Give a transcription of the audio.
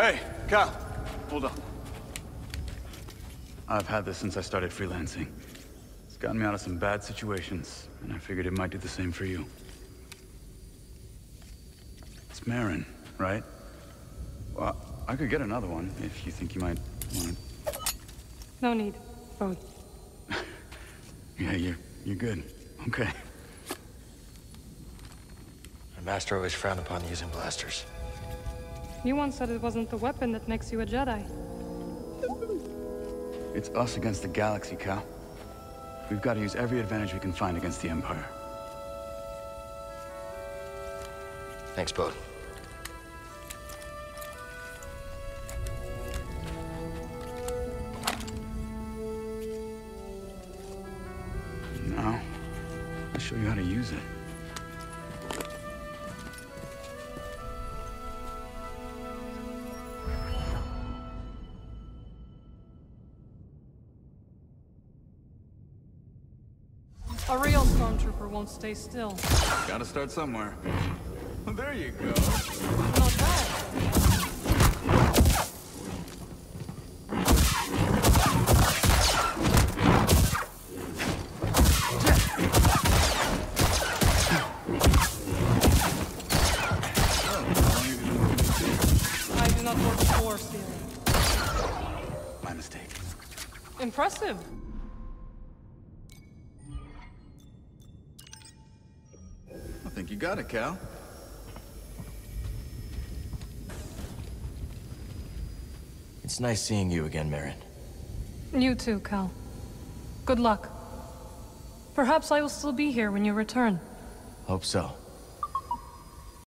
Hey, Cal. Hold on. I've had this since I started freelancing. It's gotten me out of some bad situations, and I figured it might do the same for you. It's Merrin, right? Well, I could get another one, if you think you might want No need. Both. Yeah, you're, you're good. Okay. My master always frowned upon using blasters. You once said it wasn't the weapon that makes you a Jedi. It's us against the galaxy, Cal. We've got to use every advantage we can find against the Empire. Thanks, Bode. Now, I'll show you how to use it. A real stormtrooper won't stay still. Gotta start somewhere. Well, there you go. Not bad. I you got it, Cal. It's nice seeing you again, Merrin. You too, Cal. Good luck. Perhaps I will still be here when you return. Hope so.